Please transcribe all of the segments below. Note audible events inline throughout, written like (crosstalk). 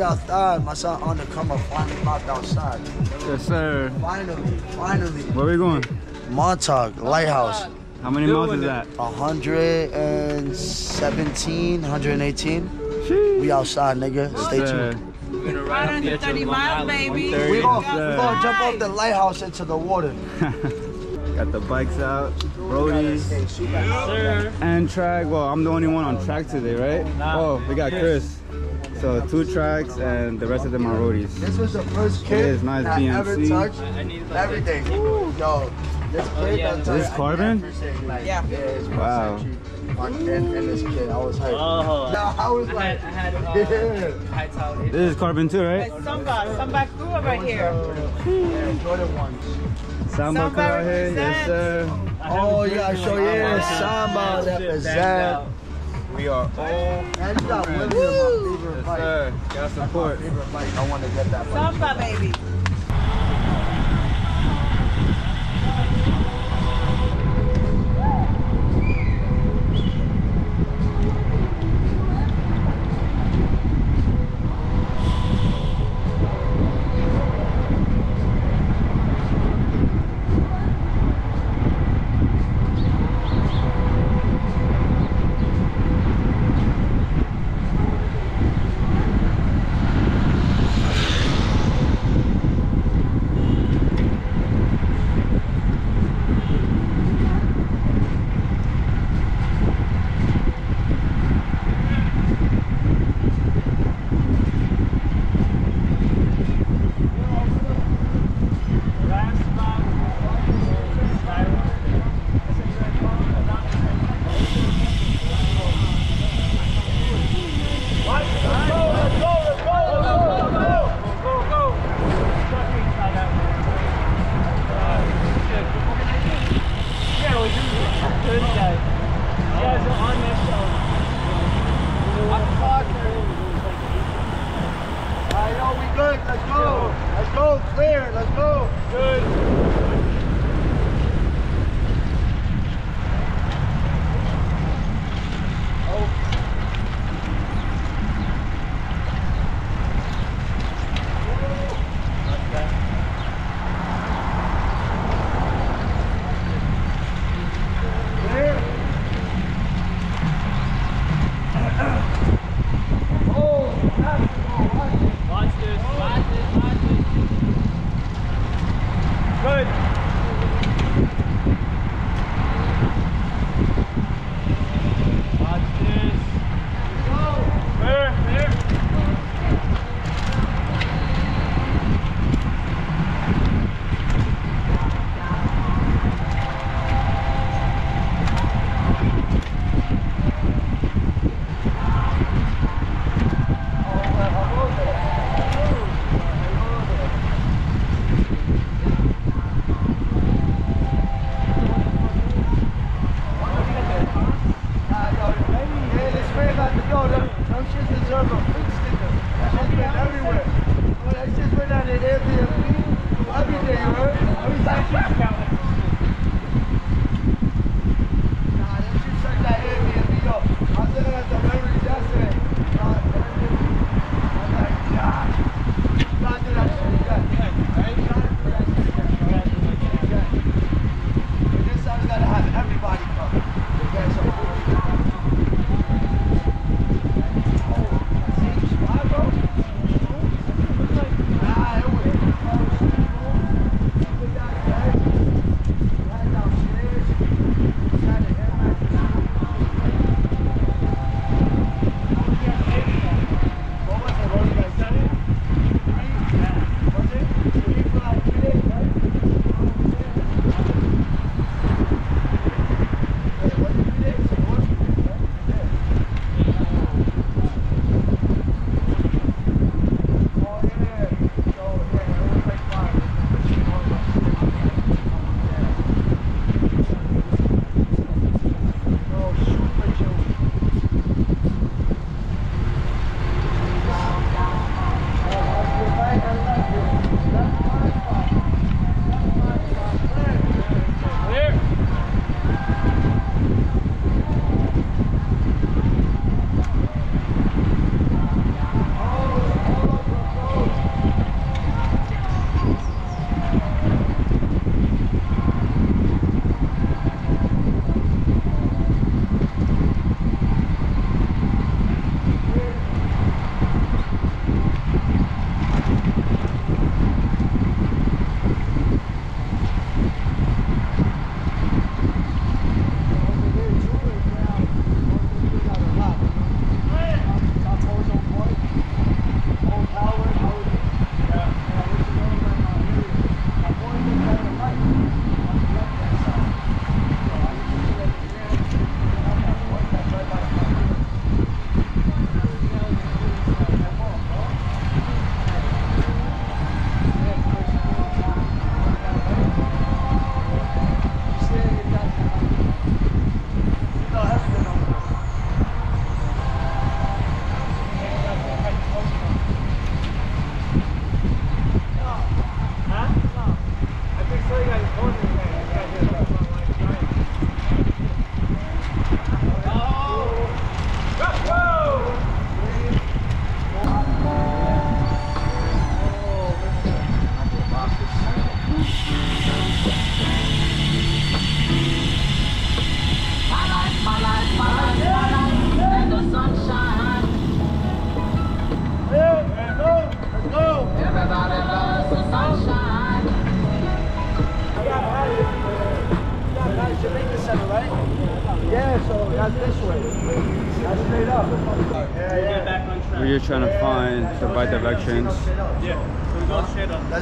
We outside. My son on the come up finally popped outside. Yes, sir. Finally, finally. Where we going? Montauk Lighthouse. How many miles is that? 117, 118. We outside, nigga. Stay Yes, sir. tuned. 130 miles, baby. Thirty. We gon' Yes, we sir. gonna jump off the lighthouse into the water. (laughs) Got the bikes out, roadies, Sir. and track. Well, I'm the only one on track today, right? Oh, we got Chris. So two tracks, and the rest of them are roadies. This was the first It kid is nice that ever touched everything. Yo, this kid that touched This is carbon? Like, Yeah. it's Wow. And, and this kid, I was hyped. Oh. No, I was like, had yeah. high tower. This is carbon too, right? Samba, Samba crew over here. Yeah, Jordan ones. Samba Samba crew out here, yes sir. Oh, you gotta show yeah, Samba represent. We are all And you got William, my favorite yes bike. sir. Got support. Favorite bike. I want to get that bike. Samba, baby.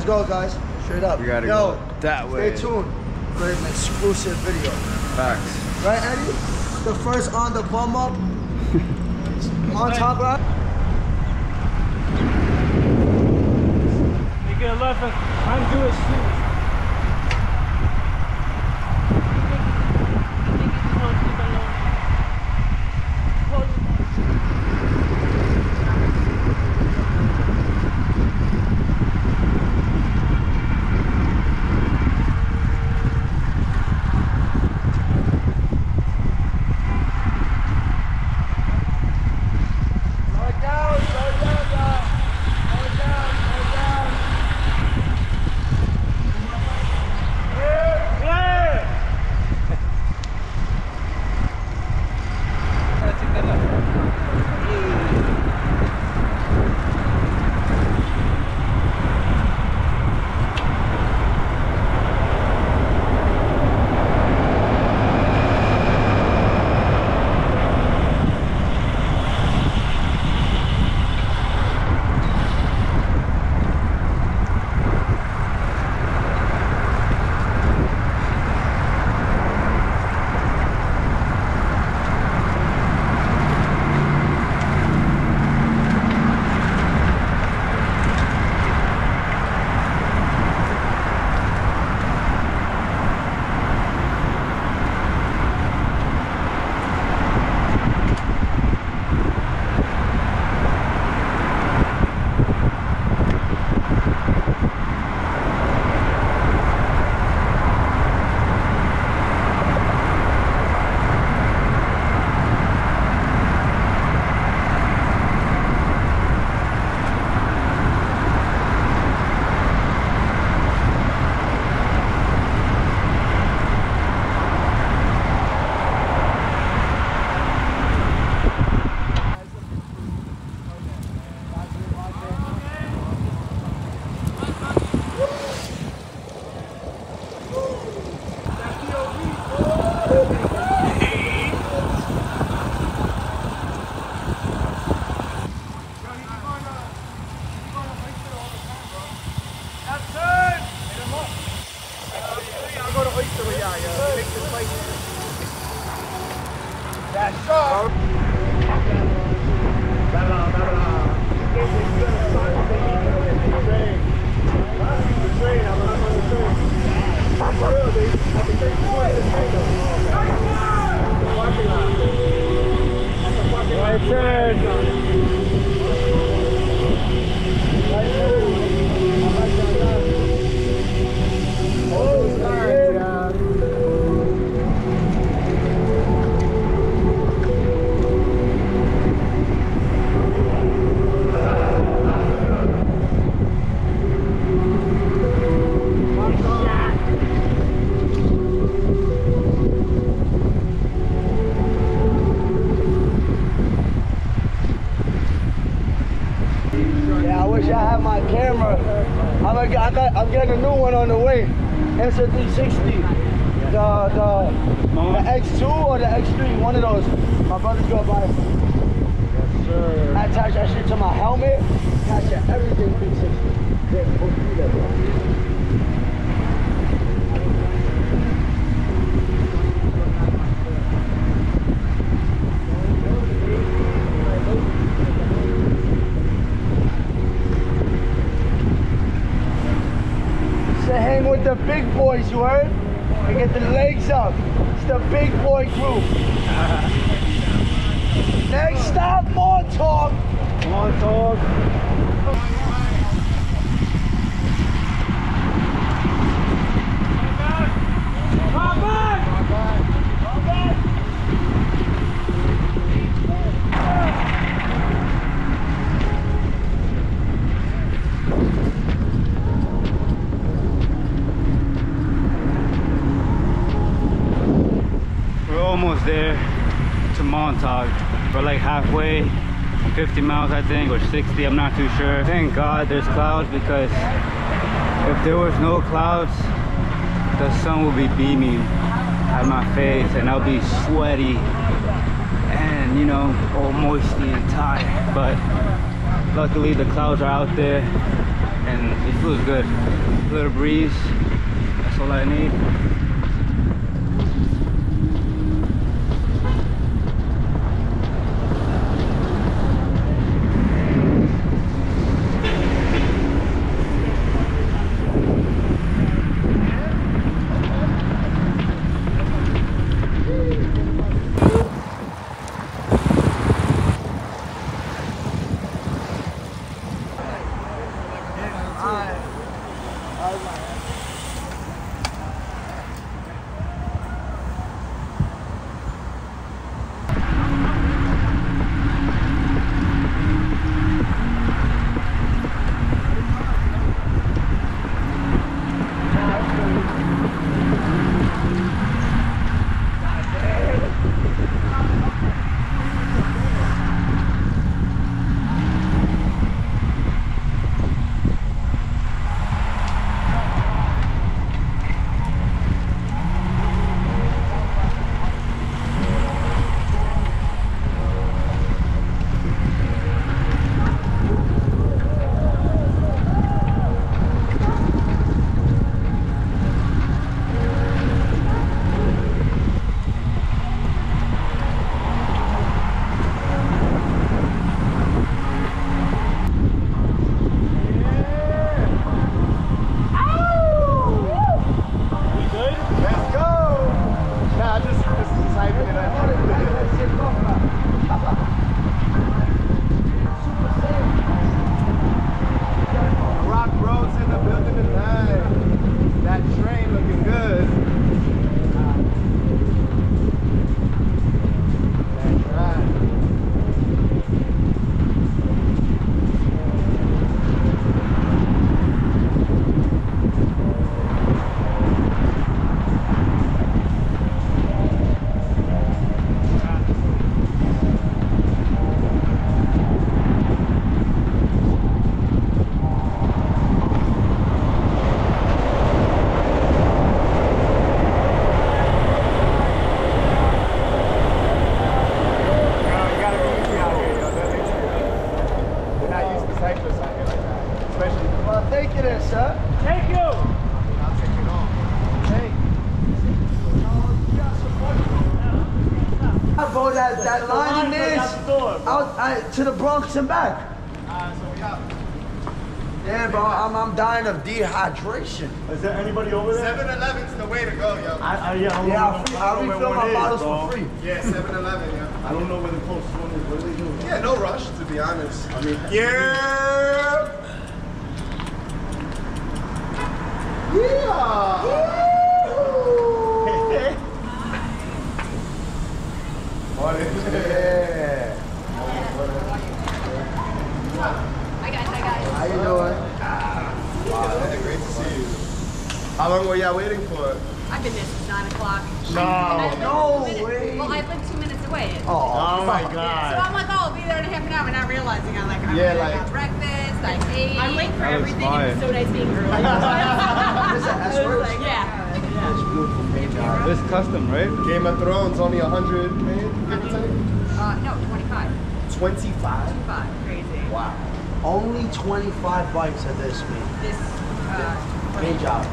Go, guys. Straight up. You gotta Yo, go that way. Stay tuned for an exclusive video. Facts. Right, Eddie? The first on the bum up. (laughs) on top right. You get a left and I'm doing wish I had my camera. I'm, a, I got, I'm getting a new one on the way. It's a 360. The, the, the X2 or the X3, one of those. My brother's gonna buy it. Yes, sir. I attach that shit to my helmet. Attach to everything 360. Yeah, to hang with the big boys, you heard? And get the legs up. It's the big boy group. (laughs) Next stop, Montauk. Montauk. We're almost there to Montauk. We're like halfway, 50 miles I think, or 60, I'm not too sure. Thank God there's clouds because if there was no clouds, the sun would be beaming at my face and I'll be sweaty and you know, all moisty and tired. But luckily the clouds are out there and it feels good. A little breeze, that's all I need. The Bronx and back. Alright, so we out. Yeah, bro, I'm, I'm dying of dehydration. Is there anybody over there? 7-Eleven's the way to go, yo. I, I, yeah, I don't Yeah, know, I'll, free, I I'll don't know refill where my is, bottles dog. for free. Yeah, 7-Eleven, yeah. I don't know where the closest one is. What do they do? Yeah, no rush, to be honest. I mean, Yeah. Yeah. Yeah. Hi guys, hi guys. How you doing? Wow, great to see you. How long were y'all waiting for? I've been there since 9 o'clock. No. And No two minutes- way. Well, I live two minutes away. Oh, Oh my So. I'm like, oh, I'll be there in a half an hour, not realizing I'm like, I'm Yeah, I like- got breakfast, I ate. I wait for everything fire. and so nice being early. Is that S-Works? Yeah. That's beautiful, paint job. This custom, right? Game of Thrones, only 100 million, give or take? Uh, no, 25. 25. 25. Crazy. Wow. Only 25 bikes at this speed. This, uh, Paint job.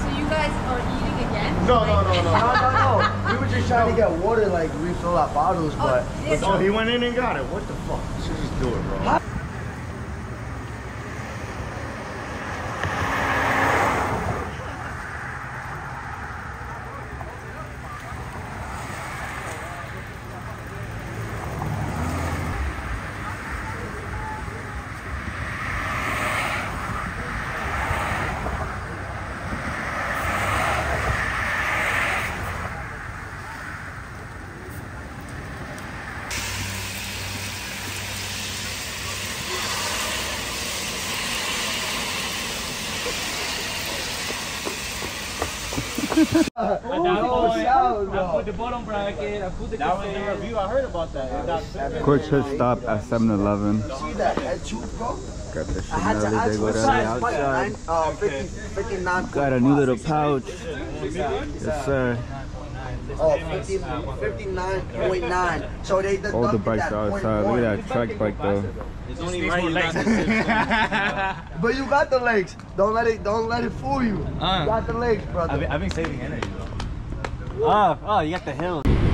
So you guys are eating again? No, no, no, no. No, no, no. We were just trying to get water, like refill our bottles, oh, but Oh, this, oh, he went in and got it. What the fuck? You should just do it, bro shout, I bro. put the bottom bracket. I put the that was the review. I heard about that. Quick hit stop at 7-Eleven. See that head tooth, bro? Got the I had Chanel ask de what Gorilla size bike. outside. Uh, 50, 59. Got a new little pouch. Yes, sir. Oh, 50 59.9. So they deducted All the bikes that are outside. Look at that track bike though. It's only right you got this. But you got the legs. Don't let it don't let it fool you. Uh. You got the legs, brother. I've been, I've been saving energy Oh, oh, you got the hill.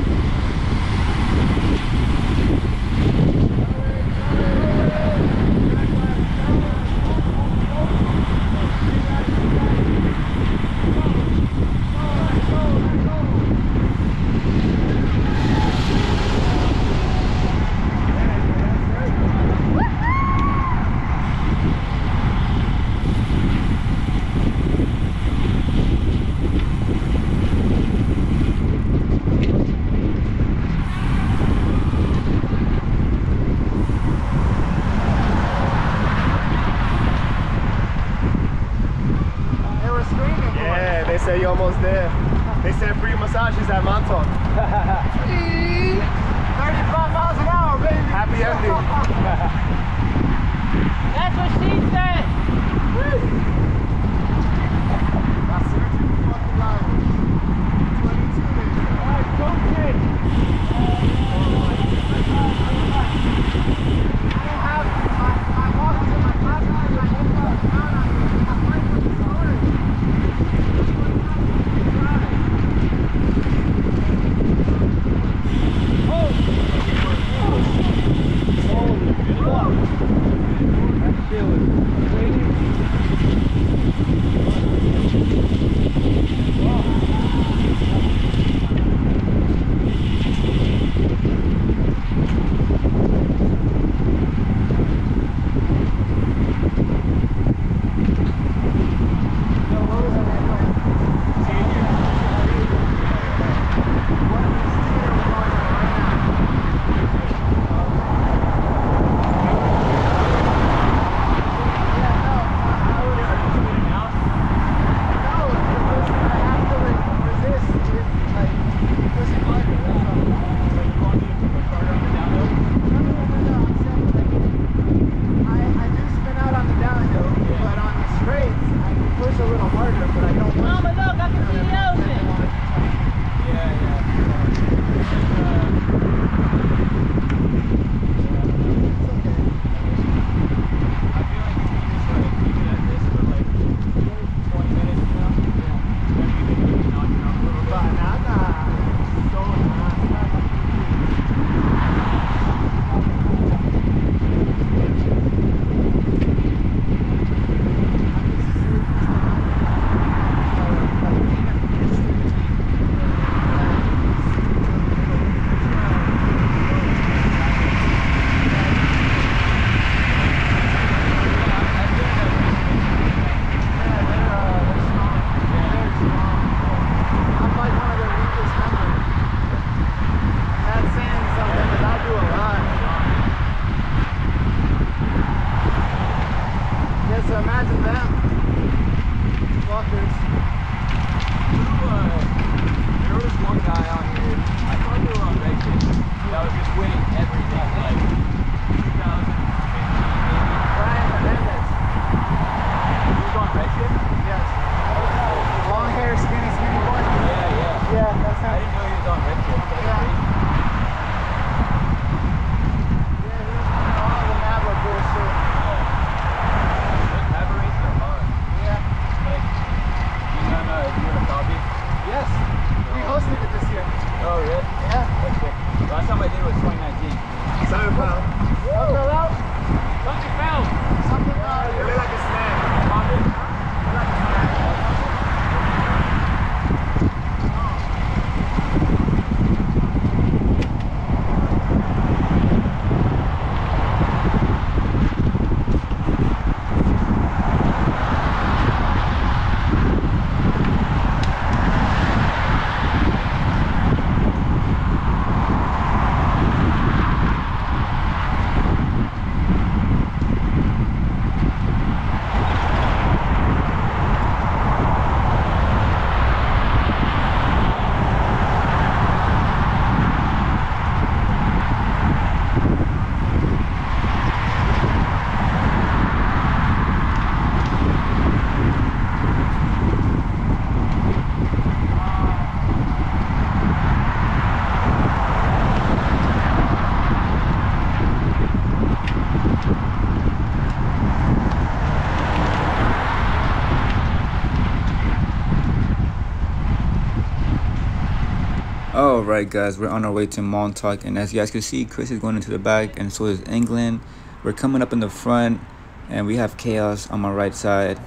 All right, guys, we're on our way to Montauk, and as you guys can see, Chris is going into the back, and so is England. We're coming up in the front, and we have Chaos on my right side.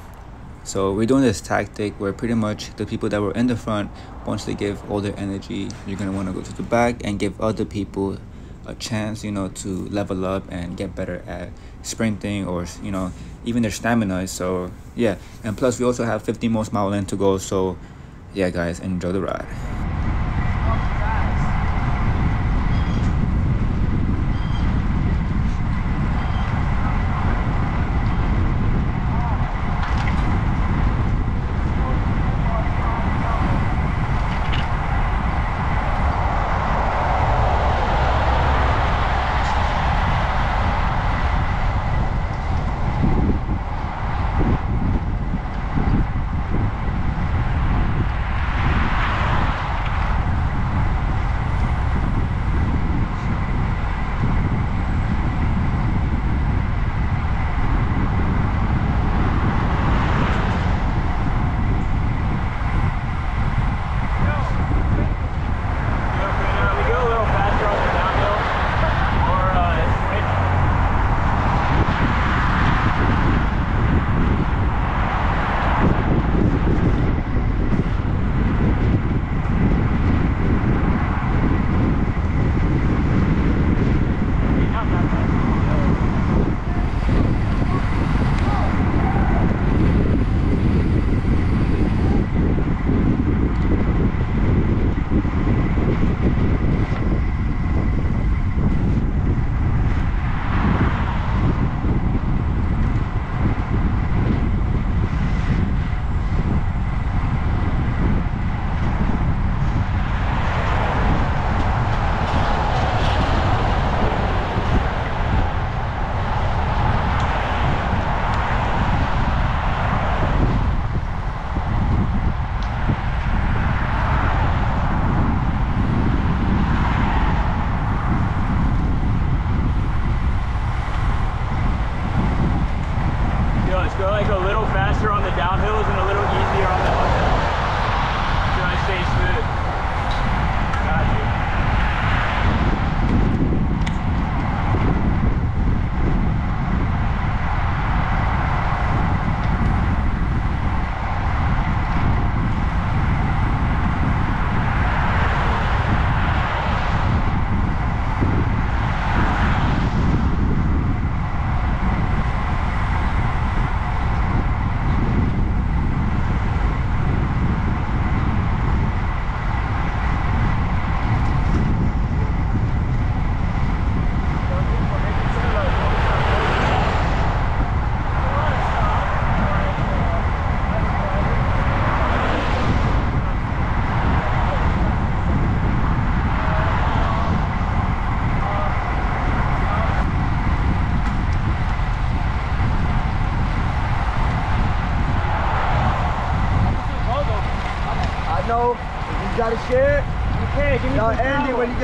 So we're doing this tactic where pretty much the people that were in the front, once they give all their energy, you're gonna want to go to the back and give other people a chance, you know, to level up and get better at sprinting or you know even their stamina. So yeah, and plus we also have 50 more mile to go. So yeah, guys, enjoy the ride.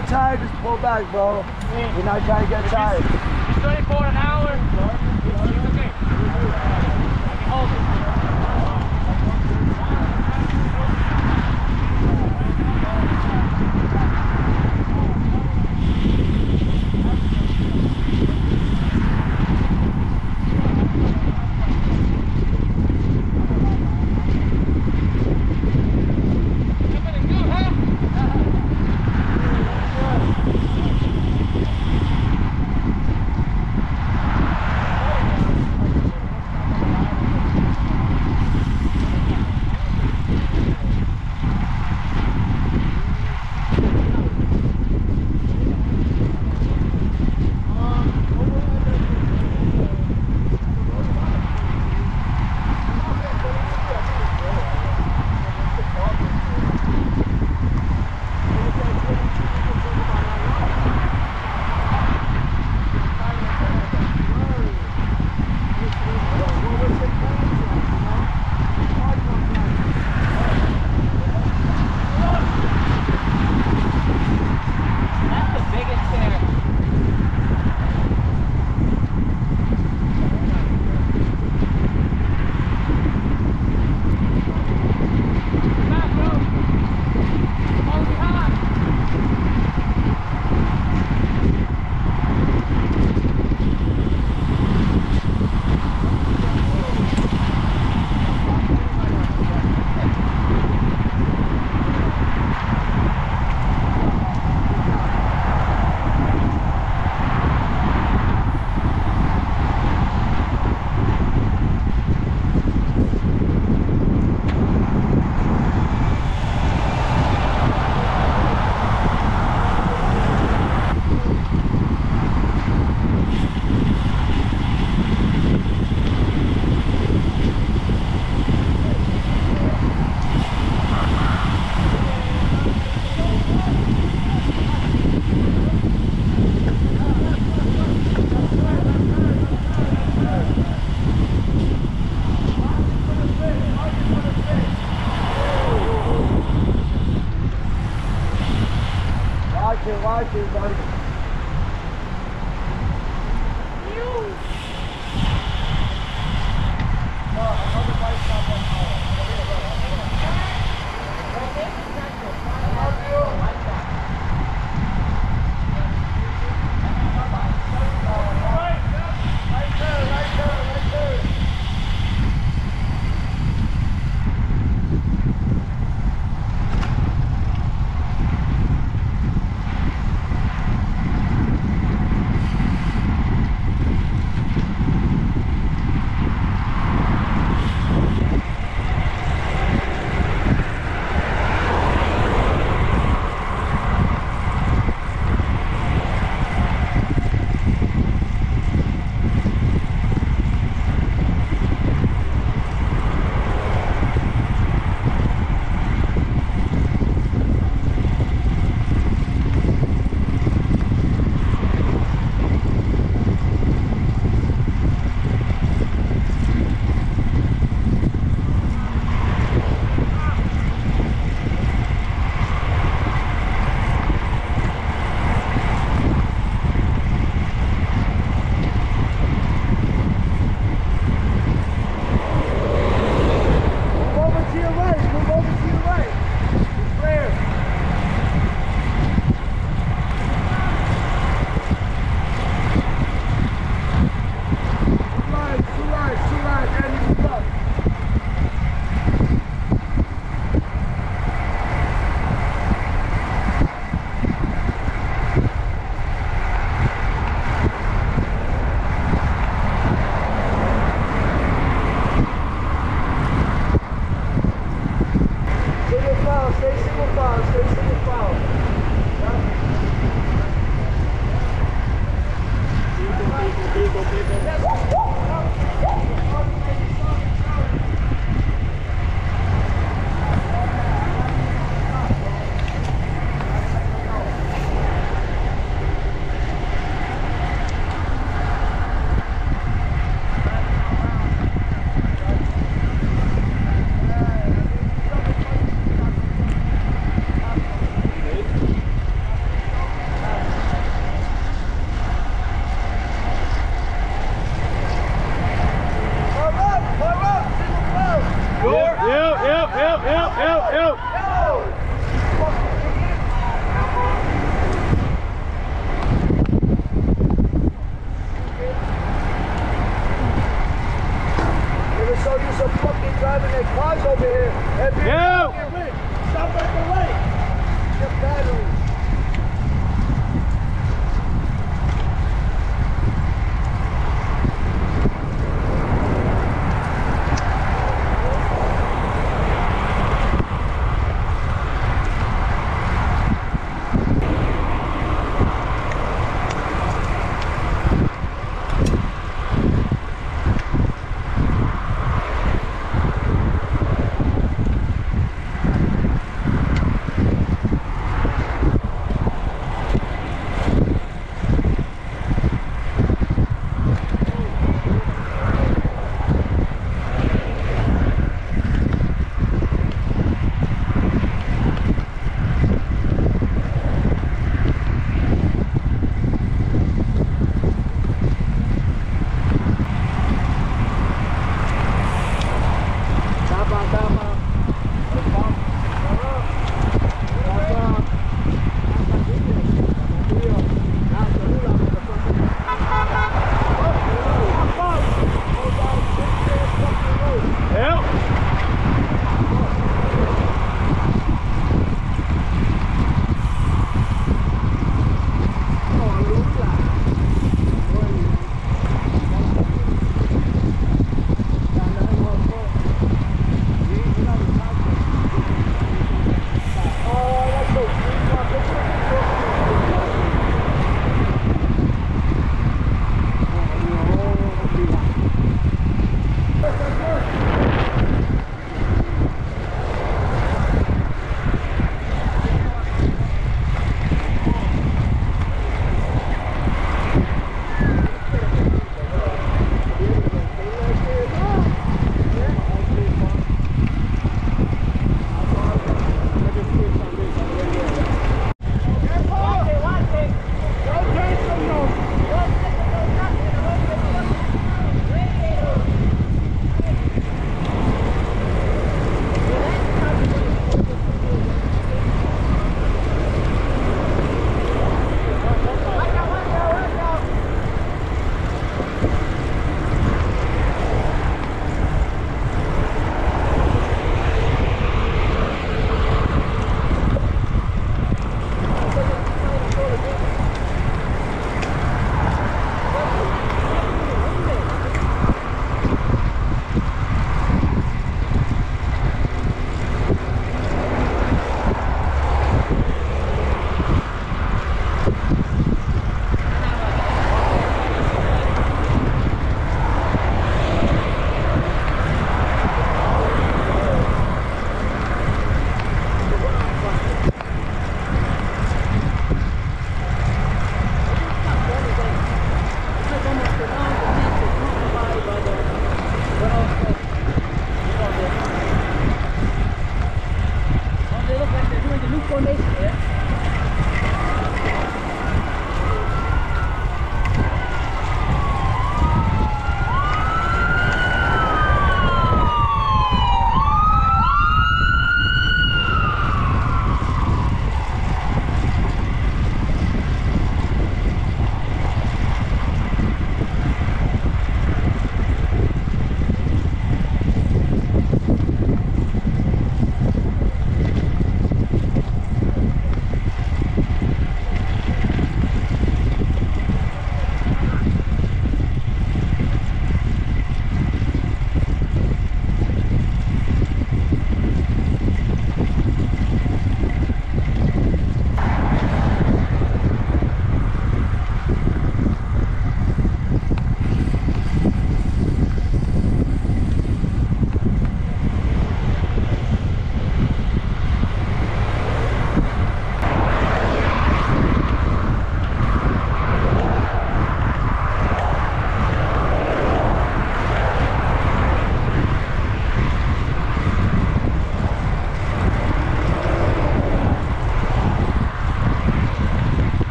Get tired, just pull back, bro. You're not trying to get tired.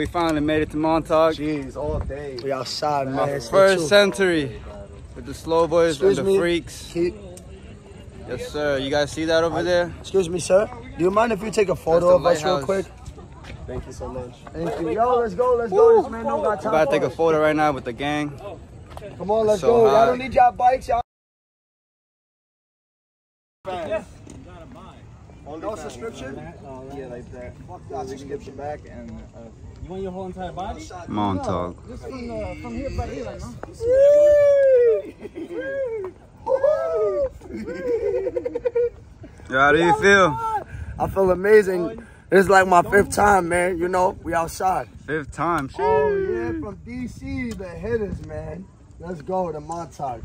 We finally made it to Montauk. Jeez, all day. we outside, man. My It's first century with the SlowBoyz Excuse and the me. freaks. Keep- Yes, sir. You guys see that over there? Excuse me, sir. Do you mind if you take a photo of That's us real quick? Thank you so much. Thank you. Yo, let's go, let's go. This man don't got We're time about to take a photo right now with the gang. Come on, let's So go. Y'all don't need y'all bikes, y'all. No subscription? Yeah, like that. Fuck that subscription back and uh, You want your whole entire body? Montauk. Just from, uh, from here by here, like, no? How do you feel? I feel amazing. This is like my fifth time, man. You know, we outside. Fifth time. Shit. Oh yeah, from DC, the hitters, man. Let's go to Montauk.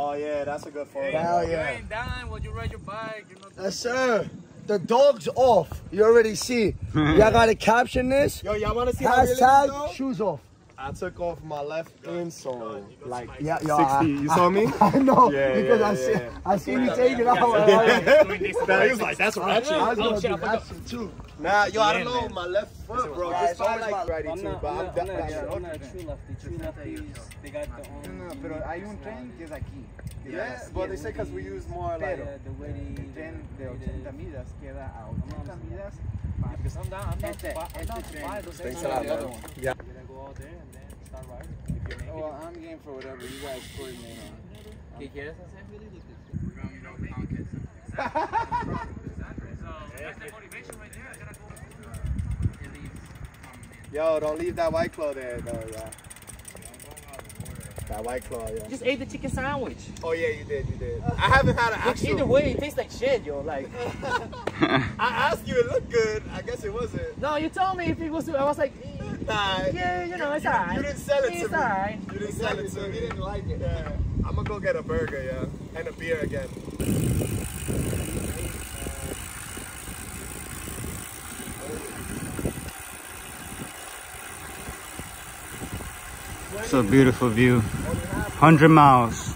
Oh yeah, that's a good photo. Hell yeah. dying while you ride your bike. You know? Yes, sir. The dog's off. You already see. (laughs) Y'all gotta caption this. Yo, y'all wanna see how real it is, though? Hashtag shoes off. I took off my left insole, like Yeah, yo, 60. I- you saw me? (laughs) I know Yeah, because yeah, I see yeah. I seen you take it out. I Nah, he was like, that's ratchet. was gonna oh, do that shit too. Nah, yo, I don't know, my left foot, bro. Yeah, it's always like my- ready I'm too, but I'm I'm not, I'm definitely not, not true lefty. True lefties, they got their No, own. no, pero hay un tren que es aquí. que Yeah, but they say because we use more like. The way they, el tren de 80 millas queda a 80 millas. Because I'm down, I'm down Este- to buy, I'm down este to buy train. those Thanks extra a lot, the other man. one. Yeah. We're gonna go out there and then. If you're naked. Well, I'm game for whatever you guys coordinate on. ¿Qué quieres hacer? Yo, don't leave that white claw there, though, yeah. That white claw, yeah. Just ate the chicken sandwich. Oh yeah, you did, you did. I haven't had an Which actual. either way, it tastes like shit, yo. Like, (laughs) (laughs) I asked you, it looked good. I guess it wasn't. no, you told me if it was. I was like, (laughs) Nah. yeah, you know, it's you, alright. You didn't sell it to It's me. alright. You didn't sell it to me. He didn't like it. Yeah. I'm gonna go get a burger, yeah, and a beer again. It's a beautiful view. 100 miles.